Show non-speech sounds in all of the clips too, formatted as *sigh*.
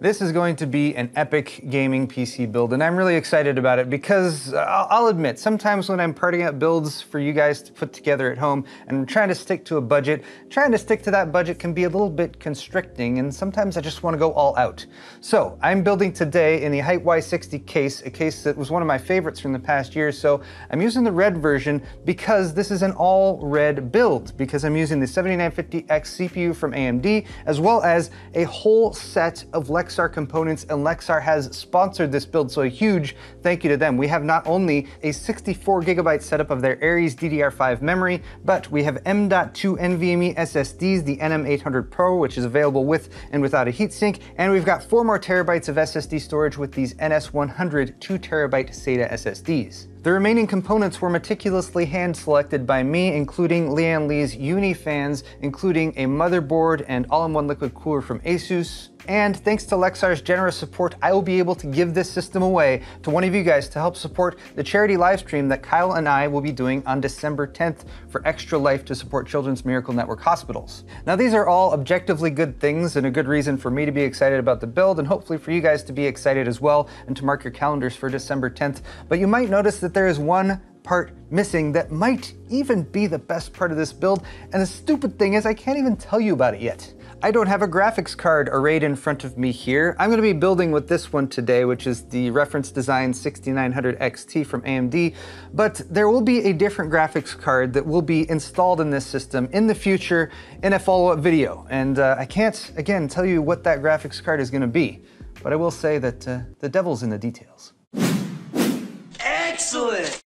This is going to be an epic gaming PC build, and I'm really excited about it because uh, I'll admit, sometimes when I'm parting out builds for you guys to put together at home and I'm trying to stick to a budget, trying to stick to that budget can be a little bit constricting, and sometimes I just want to go all out. So I'm building today in the Hyte Y60 case, a case that was one of my favorites from the past year. So I'm using the red version because this is an all red build, because I'm using the 7950X CPU from AMD, as well as a whole set of Lexar components, and Lexar has sponsored this build, so a huge thank you to them. We have not only a 64 gigabyte setup of their ARES DDR5 memory, but we have M.2 NVMe SSDs, the NM800 Pro, which is available with and without a heatsink, and we've got four more terabytes of SSD storage with these NS100 2 terabyte SATA SSDs. The remaining components were meticulously hand selected by me, including Lian Li's Uni fans, including a motherboard and all-in-one liquid cooler from Asus. And thanks to Lexar's generous support, I will be able to give this system away to one of you guys to help support the charity livestream that Kyle and I will be doing on December 10th for Extra Life to support Children's Miracle Network hospitals. Now, these are all objectively good things and a good reason for me to be excited about the build and hopefully for you guys to be excited as well and to mark your calendars for December 10th. But you might notice that there is one part missing that might even be the best part of this build, and the stupid thing is I can't even tell you about it yet. I don't have a graphics card arrayed in front of me here. I'm gonna be building with this one today, which is the reference design 6900 XT from AMD, but there will be a different graphics card that will be installed in this system in the future in a follow-up video. And uh, I can't, again, tell you what that graphics card is gonna be, but I will say that uh, the devil's in the details. Excellent!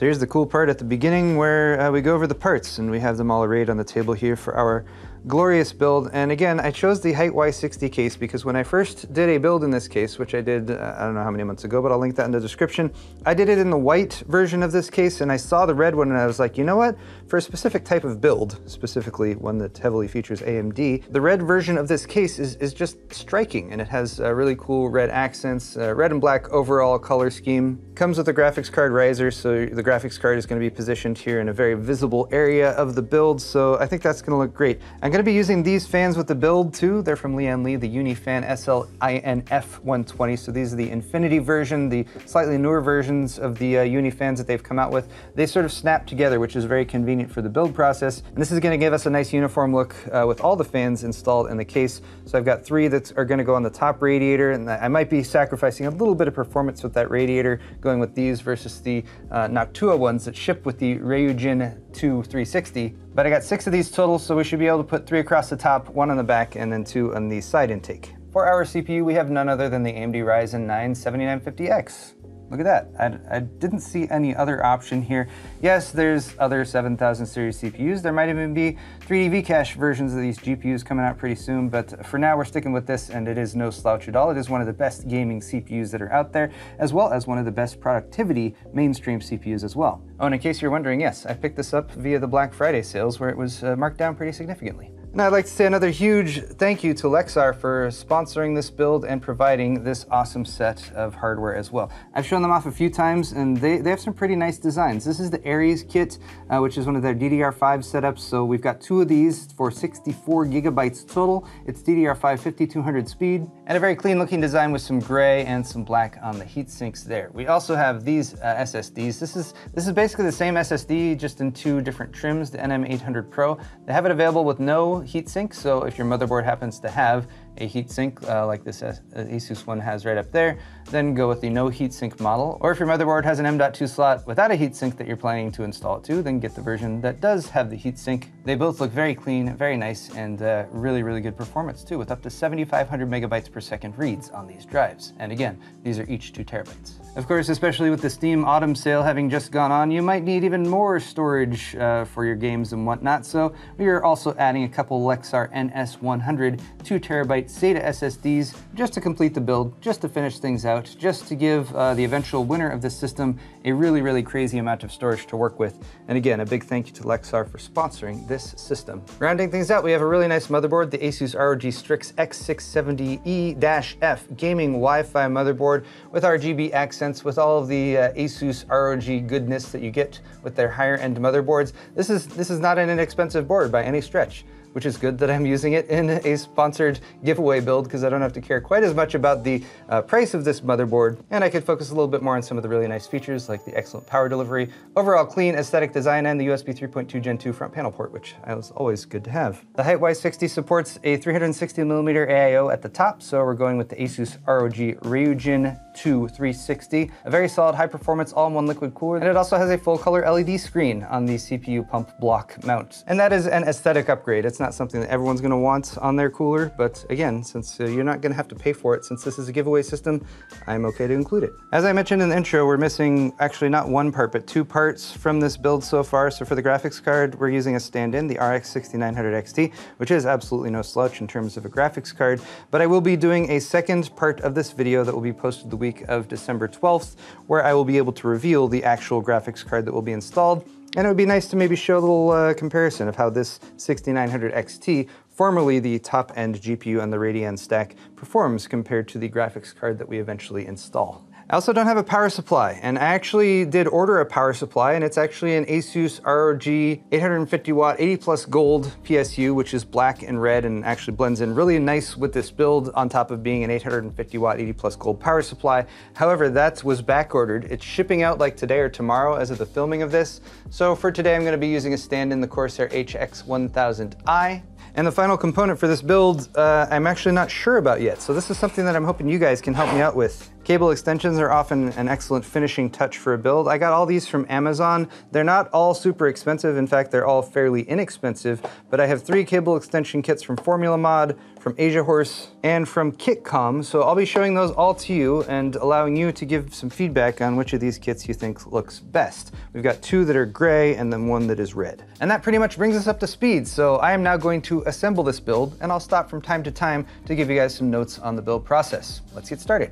So here's the cool part at the beginning where uh, we go over the parts and we have them all arrayed on the table here for our glorious build. And again, I chose the Hyte Y60 case because when I first did a build in this case, which I did, uh, I don't know how many months ago, but I'll link that in the description. I did it in the white version of this case and I saw the red one and I was like, you know what? For a specific type of build, specifically one that heavily features AMD, the red version of this case is, is just striking and it has uh, really cool red accents, uh, red and black overall color scheme. Comes with a graphics card riser, so the graphics card is going to be positioned here in a very visible area of the build, so I think that's going to look great. I'm I'm going to be using these fans with the build too. They're from Lian Li, the Unifan SLINF 120. So these are the Infinity version, the slightly newer versions of the uh, Unifans that they've come out with. They sort of snap together, which is very convenient for the build process. And this is going to give us a nice uniform look uh, with all the fans installed in the case. So I've got three that are going to go on the top radiator, and I might be sacrificing a little bit of performance with that radiator, going with these versus the uh, Noctua ones that ship with the Ryujin 2 360. But I got six of these total, so we should be able to put three across the top, one on the back, and then two on the side intake. For our CPU, we have none other than the AMD Ryzen 9 7950X. Look at that. I, I, didn't see any other option here. Yes, there's other 7000 series CPUs. There might even be 3D V-Cache versions of these GPUs coming out pretty soon, but for now we're sticking with this and it is no slouch at all. It is one of the best gaming CPUs that are out there, as well as one of the best productivity mainstream CPUs as well. Oh, and in case you're wondering, yes, I picked this up via the Black Friday sales where it was uh, marked down pretty significantly. And I'd like to say another huge thank you to Lexar for sponsoring this build and providing this awesome set of hardware as well. I've shown them off a few times and they, they have some pretty nice designs. This is the ARES kit, uh, which is one of their DDR5 setups. So we've got two of these for 64 gigabytes total. It's DDR5 5200 speed and a very clean looking design with some gray and some black on the heat sinks there. We also have these uh, SSDs. This is, this is basically the same SSD, just in two different trims, the NM800 Pro. They have it available with no heatsink, so if your motherboard happens to have a heatsink uh, like this Asus one has right up there, then go with the no heatsink model. Or if your motherboard has an M.2 slot without a heatsink that you're planning to install it to, then get the version that does have the heatsink. They both look very clean, very nice, and uh, really, really good performance too, with up to 7,500 megabytes per second reads on these drives. And again, these are each two terabytes. Of course, especially with the Steam Autumn sale having just gone on, you might need even more storage uh, for your games and whatnot, so we are also adding a couple Lexar NS100 2 terabyte SATA SSDs just to complete the build, just to finish things out, just to give uh, the eventual winner of this system a really, really crazy amount of storage to work with. And again, a big thank you to Lexar for sponsoring this system. Rounding things out, we have a really nice motherboard, the Asus ROG Strix X670E-F gaming Wi-Fi motherboard with RGB accents, with all of the uh, Asus ROG goodness that you get with their higher end motherboards. This is, this is not an inexpensive board by any stretch. Which is good that I'm using it in a sponsored giveaway build because I don't have to care quite as much about the uh, price of this motherboard. And I could focus a little bit more on some of the really nice features like the excellent power delivery, overall clean aesthetic design, and the USB 3.2 Gen 2 front panel port, which is always good to have. The Hyte 60 supports a 360 millimeter AIO at the top, so we're going with the Asus ROG Ryujin 2 360, a very solid high performance all-in-one liquid cooler, and it also has a full color LED screen on the CPU pump block mount. And that is an aesthetic upgrade. It's not something that everyone's gonna want on their cooler, but again, since uh, you're not gonna have to pay for it, since this is a giveaway system, I'm okay to include it. As I mentioned in the intro, we're missing actually not one part, but two parts from this build so far. So for the graphics card, we're using a stand-in, the RX 6900 XT, which is absolutely no slouch in terms of a graphics card, but I will be doing a second part of this video that will be posted the week of December 12th, where I will be able to reveal the actual graphics card that will be installed. And it would be nice to maybe show a little uh, comparison of how this 6900 XT, formerly the top-end GPU on the Radeon stack, performs compared to the graphics card that we eventually install. I also don't have a power supply, and I actually did order a power supply, and it's actually an Asus ROG 850 watt 80 plus gold PSU, which is black and red and actually blends in really nice with this build on top of being an 850 watt 80 plus gold power supply. However, that was back ordered. It's shipping out like today or tomorrow as of the filming of this. So for today, I'm gonna be using a stand-in the Corsair HX1000i. And the final component for this build, uh, I'm actually not sure about yet. So this is something that I'm hoping you guys can help me out with. Cable extensions are often an excellent finishing touch for a build. I got all these from Amazon. They're not all super expensive. In fact, they're all fairly inexpensive, but I have three cable extension kits from Formula Mod, from Asia Horse, and from Kitcom. So I'll be showing those all to you and allowing you to give some feedback on which of these kits you think looks best. We've got two that are gray and then one that is red. And that pretty much brings us up to speed. So I am now going to assemble this build and I'll stop from time to time to give you guys some notes on the build process. Let's get started.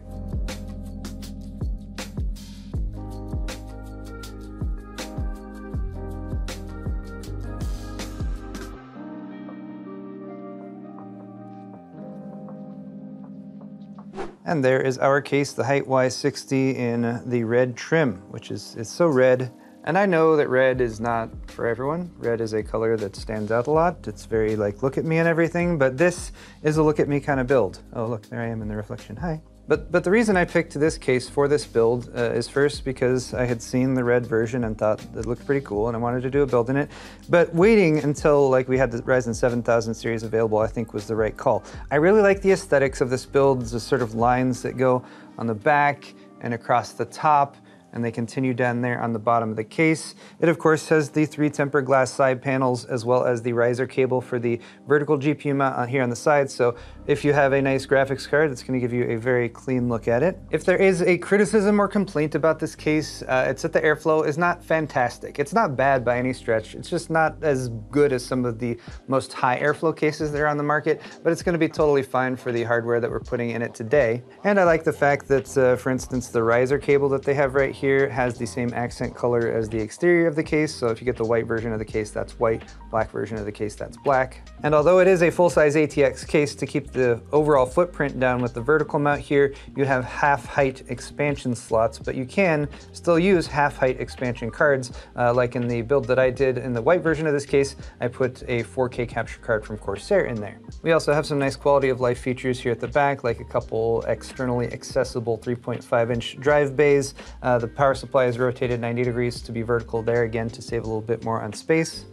And there is our case, the Hyte Y60 in the red trim, which is it's so red. And I know that red is not for everyone. Red is a color that stands out a lot. It's very like, look at me and everything, but this is a look at me kind of build. Oh, look, there I am in the reflection. Hi. But, but the reason I picked this case for this build uh, is first because I had seen the red version and thought it looked pretty cool and I wanted to do a build in it. But waiting until like we had the Ryzen 7000 series available I think was the right call. I really like the aesthetics of this build, the sort of lines that go on the back and across the top and they continue down there on the bottom of the case. It of course has the three tempered glass side panels as well as the riser cable for the vertical GPU mount here on the side. So if you have a nice graphics card, it's gonna give you a very clean look at it. If there is a criticism or complaint about this case, uh, it's that the airflow is not fantastic. It's not bad by any stretch. It's just not as good as some of the most high airflow cases that are on the market, but it's gonna be totally fine for the hardware that we're putting in it today. And I like the fact that, uh, for instance, the riser cable that they have right here has the same accent color as the exterior of the case. So if you get the white version of the case, that's white, black version of the case, that's black. And although it is a full-size ATX case to keep the overall footprint down with the vertical mount here, you have half height expansion slots, but you can still use half height expansion cards. Uh, like in the build that I did in the white version of this case, I put a 4K capture card from Corsair in there. We also have some nice quality of life features here at the back, like a couple externally accessible 3.5 inch drive bays. Uh, the power supply is rotated 90 degrees to be vertical there again to save a little bit more on space.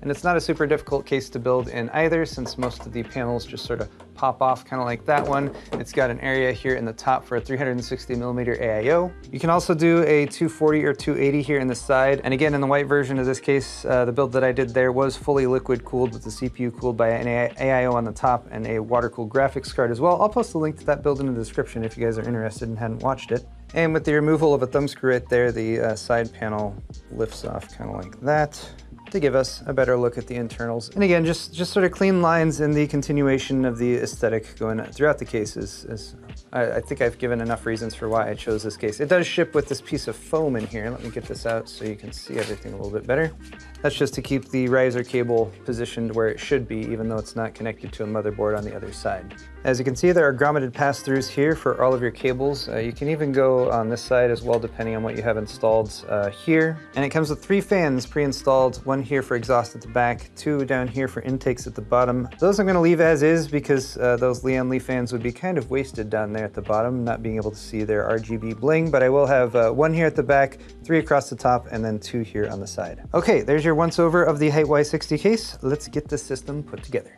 And it's not a super difficult case to build in either since most of the panels just sort of pop off kind of like that one. It's got an area here in the top for a 360 millimeter AIO. You can also do a 240 or 280 here in the side. And again, in the white version of this case, uh, the build that I did there was fully liquid cooled with the CPU cooled by an AIO on the top and a water cooled graphics card as well. I'll post a link to that build in the description if you guys are interested and hadn't watched it. And with the removal of a thumb screw right there, the uh, side panel lifts off kind of like that to give us a better look at the internals. And again, just, just sort of clean lines in the continuation of the aesthetic going throughout the cases. Is, I, I, think I've given enough reasons for why I chose this case. It does ship with this piece of foam in here. Let me get this out so you can see everything a little bit better. That's just to keep the riser cable positioned where it should be, even though it's not connected to a motherboard on the other side. As you can see, there are grommeted pass-throughs here for all of your cables. Uh, you can even go on this side as well, depending on what you have installed uh, here. And it comes with three fans pre-installed, one here for exhaust at the back, two down here for intakes at the bottom. Those I'm gonna leave as is because uh, those Lian Li fans would be kind of wasted down there at the bottom, not being able to see their RGB bling, but I will have uh, one here at the back, three across the top, and then two here on the side. Okay, there's your once over of the Hyte Y60 case. Let's get the system put together.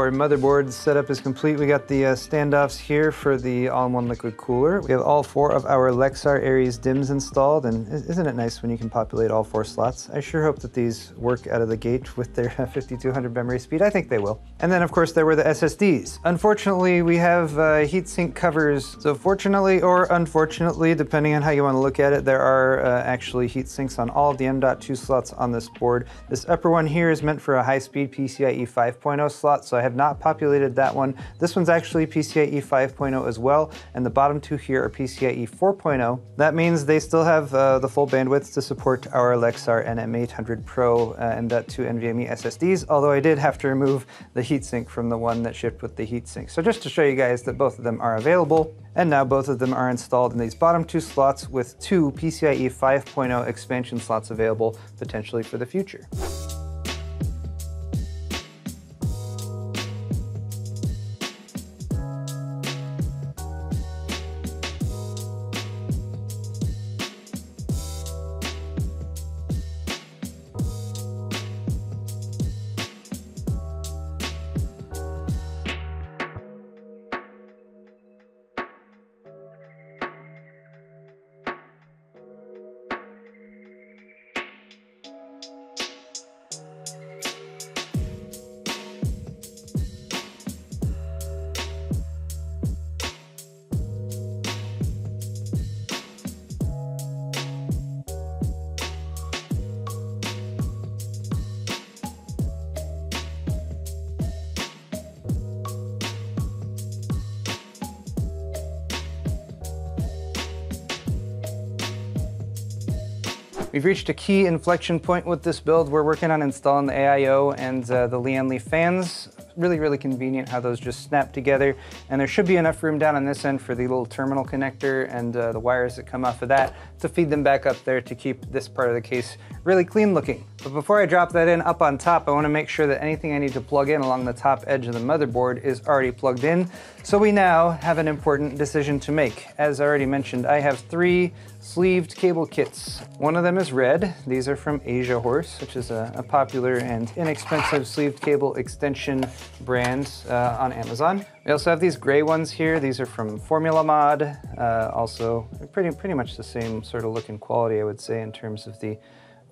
Our motherboard setup is complete. We got the uh, standoffs here for the all-in-one liquid cooler. We have all four of our Lexar ARES DIMMs installed, and isn't it nice when you can populate all four slots? I sure hope that these work out of the gate *laughs* with their 5200 memory speed. I think they will. And then, of course, there were the SSDs. Unfortunately, we have uh, heatsink covers. So fortunately or unfortunately, depending on how you want to look at it, there are uh, actually heat sinks on all the M.2 slots on this board. This upper one here is meant for a high-speed PCIe 5.0 slot, so I have not populated that one. This one's actually PCIe 5.0 as well, and the bottom two here are PCIe 4.0. That means they still have uh, the full bandwidth to support our Lexar NM800 Pro uh, M.2 NVMe SSDs, although I did have to remove the heatsink from the one that shipped with the heatsink. So just to show you guys that both of them are available, and now both of them are installed in these bottom two slots with two PCIe 5.0 expansion slots available potentially for the future. We've reached a key inflection point with this build. We're working on installing the AIO and uh, the Lian Li fans. Really, really convenient how those just snap together. And there should be enough room down on this end for the little terminal connector and uh, the wires that come off of that to feed them back up there to keep this part of the case really clean looking. But before I drop that in up on top, I wanna make sure that anything I need to plug in along the top edge of the motherboard is already plugged in. So we now have an important decision to make. As I already mentioned, I have three sleeved cable kits. One of them is red. These are from Asia Horse, which is a, a popular and inexpensive sleeved cable extension brand uh, on Amazon. We also have these gray ones here. These are from Formula Mod. Uh, also pretty, pretty much the same sort of look and quality, I would say, in terms of the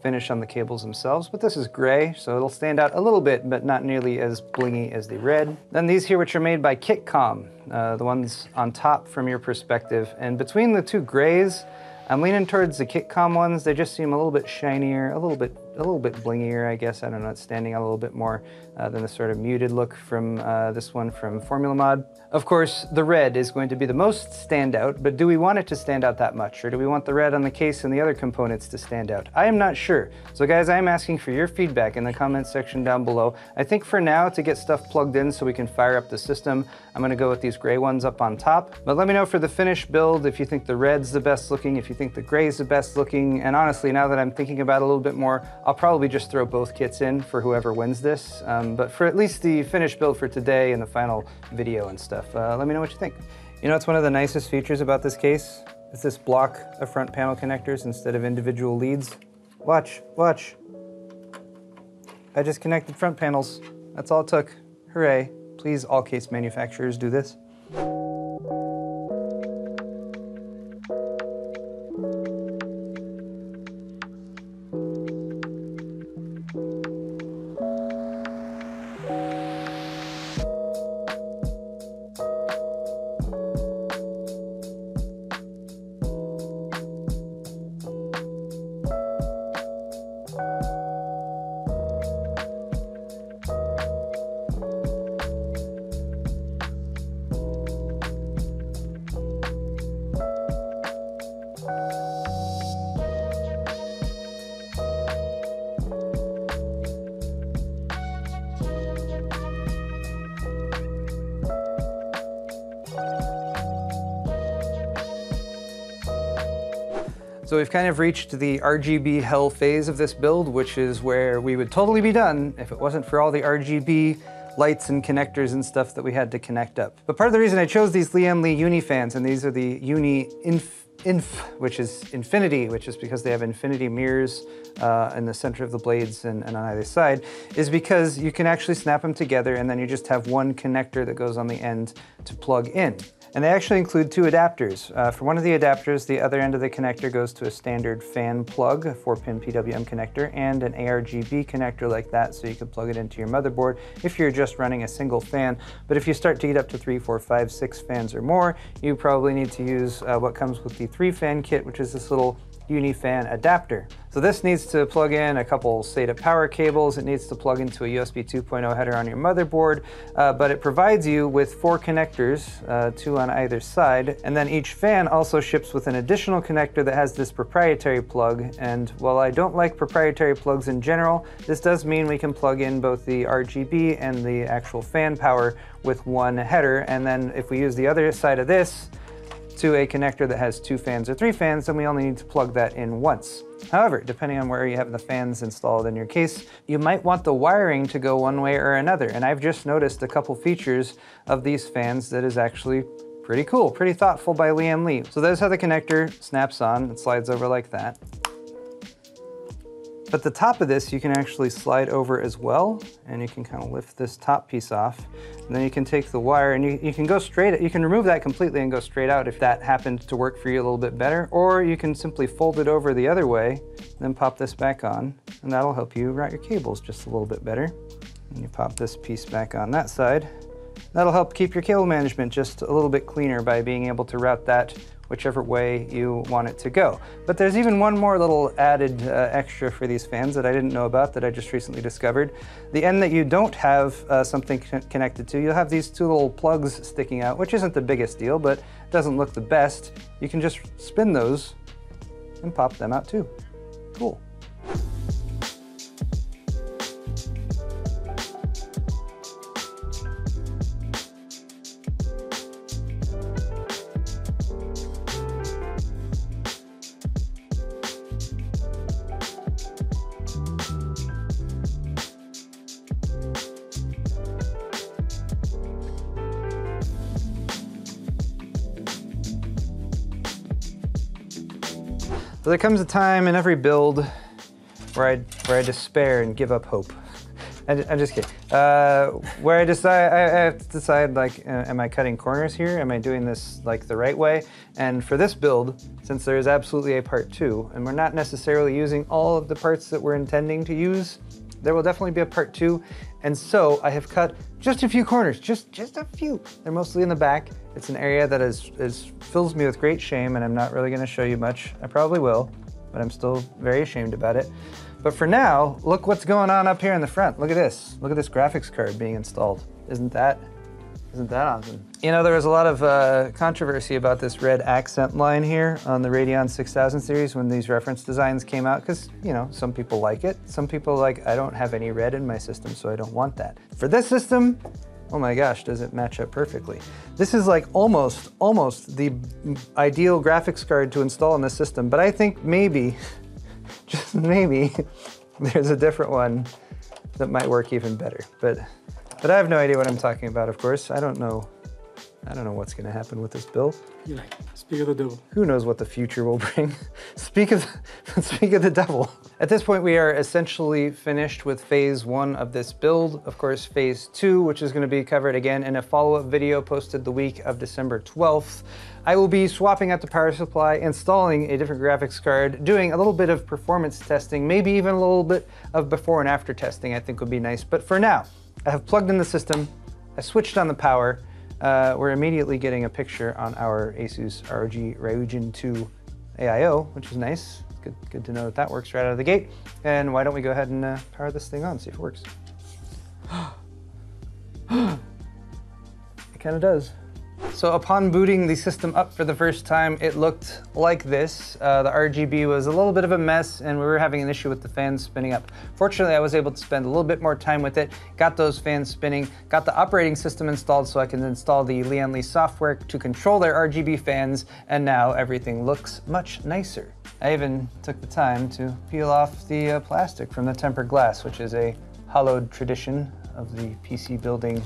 finish on the cables themselves, but this is gray, so it'll stand out a little bit, but not nearly as blingy as the red. Then these here, which are made by Kitcom, uh, the ones on top from your perspective. And between the two grays, I'm leaning towards the Kitcom ones. They just seem a little bit shinier, a little bit a little bit blingier, I guess. I don't know, it's standing out a little bit more uh, than the sort of muted look from uh, this one from Formula Mod. Of course, the red is going to be the most standout, but do we want it to stand out that much? Or do we want the red on the case and the other components to stand out? I am not sure. So guys, I'm asking for your feedback in the comments section down below. I think for now, to get stuff plugged in so we can fire up the system, I'm gonna go with these gray ones up on top. But let me know for the finished build if you think the red's the best looking, if you think the gray's the best looking, and honestly, now that I'm thinking about it a little bit more, I'll probably just throw both kits in for whoever wins this. Um, but for at least the finished build for today and the final video and stuff, uh, let me know what you think. You know, it's one of the nicest features about this case. It's this block of front panel connectors instead of individual leads. Watch, watch. I just connected front panels. That's all it took. Hooray. Please, all case manufacturers do this. So we've kind of reached the RGB hell phase of this build, which is where we would totally be done if it wasn't for all the RGB lights and connectors and stuff that we had to connect up. But part of the reason I chose these Lian Li Uni fans, and these are the Uni Inf, Inf which is infinity, which is because they have infinity mirrors uh, in the center of the blades and, and, on either side, is because you can actually snap them together and then you just have one connector that goes on the end to plug in. And they actually include two adapters. Uh, for one of the adapters, the other end of the connector goes to a standard fan plug, a 4-pin PWM connector, and an ARGB connector like that, so you can plug it into your motherboard if you're just running a single fan. But if you start to get up to three, four, five, six fans or more, you probably need to use uh, what comes with the three-fan kit, which is this little Unifan adapter. So this needs to plug in a couple SATA power cables. It needs to plug into a USB 2.0 header on your motherboard, uh, but it provides you with four connectors, uh, two on either side. And then each fan also ships with an additional connector that has this proprietary plug. And while I don't like proprietary plugs in general, this does mean we can plug in both the RGB and the actual fan power with one header. And then if we use the other side of this, to a connector that has two fans or three fans, then we only need to plug that in once. However, depending on where you have the fans installed in your case, you might want the wiring to go one way or another. And I've just noticed a couple features of these fans that is actually pretty cool, pretty thoughtful by Lian Li. So there's how the connector snaps on, and slides over like that. But the top of this you can actually slide over as well, and you can kind of lift this top piece off. And then you can take the wire and you, you can go straight, you can remove that completely and go straight out if that happened to work for you a little bit better, or you can simply fold it over the other way, then pop this back on, and that'll help you route your cables just a little bit better. And you pop this piece back on that side. That'll help keep your cable management just a little bit cleaner by being able to route that whichever way you want it to go. But there's even one more little added uh, extra for these fans that I didn't know about that I just recently discovered. The end that you don't have uh, something con connected to, you'll have these two little plugs sticking out, which isn't the biggest deal, but doesn't look the best. You can just spin those and pop them out too. Cool. So there comes a time in every build where I, where I despair and give up hope. I, am just kidding. Uh, where I decide, I, I, have to decide like, uh, am I cutting corners here? Am I doing this like the right way? And for this build, since there is absolutely a part two, and we're not necessarily using all of the parts that we're intending to use, there will definitely be a part two. And so I have cut just a few corners, just, just a few. They're mostly in the back. It's an area that is, is fills me with great shame and I'm not really gonna show you much. I probably will, but I'm still very ashamed about it. But for now, look what's going on up here in the front. Look at this. Look at this graphics card being installed. Isn't that, isn't that awesome? You know, there was a lot of uh, controversy about this red accent line here on the Radeon 6000 series when these reference designs came out, because, you know, some people like it. Some people like, I don't have any red in my system, so I don't want that. For this system, oh my gosh, does it match up perfectly. This is like almost, almost the ideal graphics card to install in the system, but I think maybe, *laughs* just maybe, *laughs* there's a different one that might work even better. But, but I have no idea what I'm talking about, of course. I don't know I don't know what's gonna happen with this build. You like, speak of the devil. Who knows what the future will bring? *laughs* speak of *laughs* speak of the devil. At this point, we are essentially finished with phase one of this build. Of course, phase two, which is gonna be covered again in a follow-up video posted the week of December 12th. I will be swapping out the power supply, installing a different graphics card, doing a little bit of performance testing, maybe even a little bit of before and after testing I think would be nice. But for now, I have plugged in the system, I switched on the power, uh, we're immediately getting a picture on our Asus ROG Ryujin 2 AIO, which is nice. Good, good to know that that works right out of the gate. And why don't we go ahead and uh, power this thing on, see if it works. *gasps* it kind of does. So upon booting the system up for the first time, it looked like this. Uh, the RGB was a little bit of a mess and we were having an issue with the fans spinning up. Fortunately, I was able to spend a little bit more time with it, got those fans spinning, got the operating system installed so I can install the Lian Li software to control their RGB fans, and now everything looks much nicer. I even took the time to peel off the uh, plastic from the tempered glass, which is a hallowed tradition of the PC building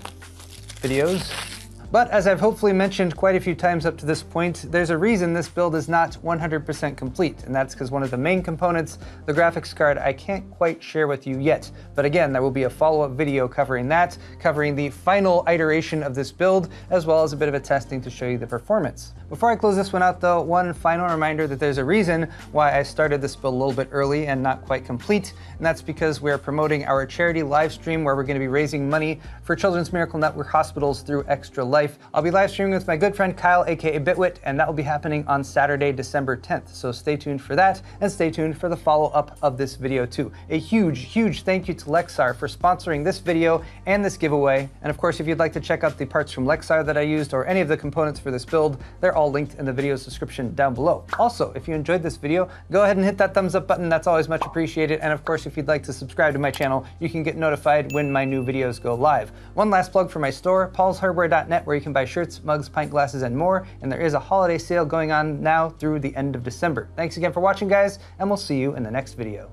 videos. But as I've hopefully mentioned quite a few times up to this point, there's a reason this build is not 100% complete, and that's because one of the main components, the graphics card, I can't quite share with you yet. But again, there will be a follow-up video covering that, covering the final iteration of this build, as well as a bit of a testing to show you the performance. Before I close this one out though, one final reminder that there's a reason why I started this build a little bit early and not quite complete, and that's because we're promoting our charity live stream where we're gonna be raising money for Children's Miracle Network hospitals through Extra Life life. I'll be live streaming with my good friend Kyle, aka Bitwit, and that will be happening on Saturday, December 10th. So stay tuned for that, and stay tuned for the follow-up of this video too. A huge, huge thank you to Lexar for sponsoring this video and this giveaway. And of course, if you'd like to check out the parts from Lexar that I used or any of the components for this build, they're all linked in the video's description down below. Also, if you enjoyed this video, go ahead and hit that thumbs up button. That's always much appreciated. And of course, if you'd like to subscribe to my channel, you can get notified when my new videos go live. One last plug for my store, paulshardware.net, where you can buy shirts, mugs, pint glasses, and more. And there is a holiday sale going on now through the end of December. Thanks again for watching, guys, and we'll see you in the next video.